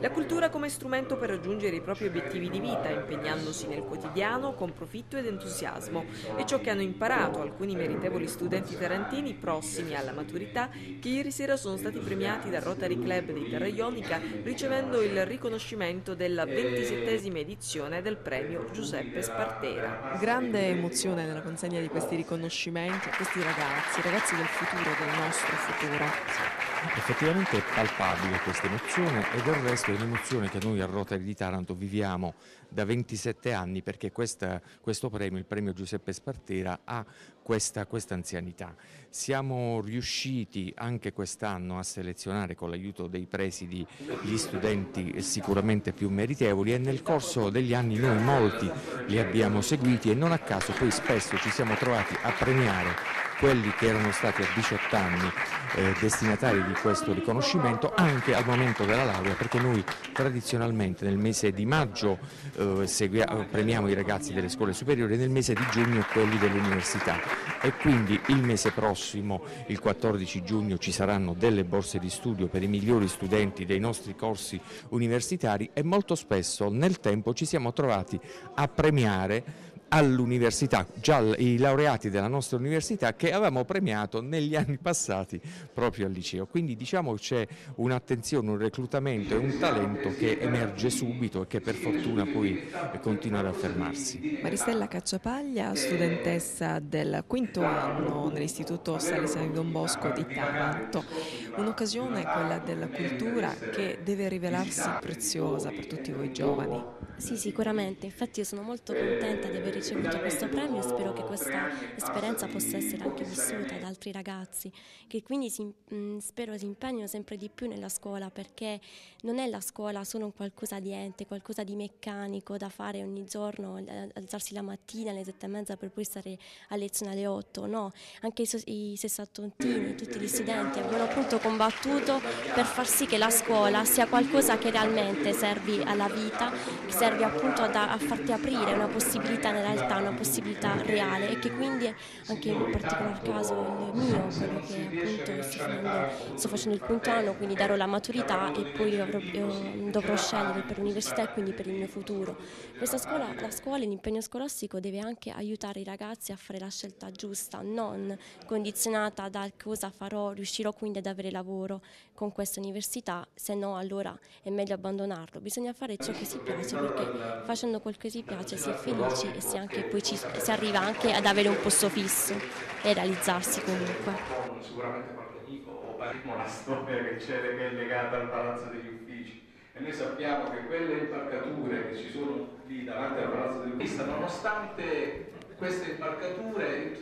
La cultura come strumento per raggiungere i propri obiettivi di vita, impegnandosi nel quotidiano con profitto ed entusiasmo. È ciò che hanno imparato alcuni meritevoli studenti tarantini prossimi alla maturità che ieri sera sono stati premiati dal Rotary Club di Terra Ionica ricevendo il riconoscimento della ventisettesima edizione del premio Giuseppe Spartera. Grande emozione nella consegna di questi riconoscimenti a questi ragazzi, ragazzi del futuro, del nostro futuro. Effettivamente è palpabile questa emozione e del resto è un'emozione che noi a Rotary di Taranto viviamo da 27 anni perché questa, questo premio, il premio Giuseppe Spartera, ha questa, questa anzianità. Siamo riusciti anche quest'anno a selezionare con l'aiuto dei presidi gli studenti sicuramente più meritevoli e nel corso degli anni noi molti li abbiamo seguiti e non a caso poi spesso ci siamo trovati a premiare quelli che erano stati a 18 anni eh, destinatari di questo riconoscimento anche al momento della laurea perché noi tradizionalmente nel mese di maggio eh, seguiamo, premiamo i ragazzi delle scuole superiori e nel mese di giugno quelli dell'università. E quindi il mese prossimo, il 14 giugno, ci saranno delle borse di studio per i migliori studenti dei nostri corsi universitari e molto spesso nel tempo ci siamo trovati a premiare all'università, già i laureati della nostra università che avevamo premiato negli anni passati proprio al liceo. Quindi diciamo c'è un'attenzione, un reclutamento e un talento che emerge subito e che per fortuna poi continua ad affermarsi. Maristella Cacciapaglia, studentessa del quinto anno nell'Istituto Salesiano Don Bosco di Taranto. Un'occasione, quella della cultura, che deve rivelarsi preziosa per tutti voi giovani. Sì, sicuramente. Infatti io sono molto contenta di aver ricevuto questo premio e spero che questa esperienza possa essere anche vissuta da altri ragazzi che quindi si, mh, spero si impegnino sempre di più nella scuola perché non è la scuola solo un qualcosa di ente, qualcosa di meccanico da fare ogni giorno, alzarsi la mattina alle sette e mezza per poi stare a lezione alle otto, no, anche i, i tutti gli studenti abbiano appunto combattuto per far sì che la scuola sia qualcosa che realmente serve alla vita, che serve appunto a, a farti aprire una possibilità nella realtà, una possibilità reale e che quindi anche in particolar caso il mio, quello che appunto sto, sto facendo il quinto anno, quindi darò la maturità e poi dovrò, dovrò scegliere per l'università e quindi per il mio futuro. Questa scuola, la scuola, l'impegno scolastico deve anche aiutare i ragazzi a fare la scelta giusta, non condizionata da cosa farò, riuscirò quindi ad avere lavoro con questa università, se no allora è meglio abbandonarlo. Bisogna fare ciò che si piace perché facendo quel che si piace si è felici e si, anche, poi ci, si arriva anche ad avere un posto fisso e realizzarsi comunque. Sicuramente qualche dico o parliamo la storia che c'è che è legata al palazzo degli uffici e noi sappiamo che quelle impalcature che ci sono lì davanti al palazzo degli uffici nonostante queste impalcature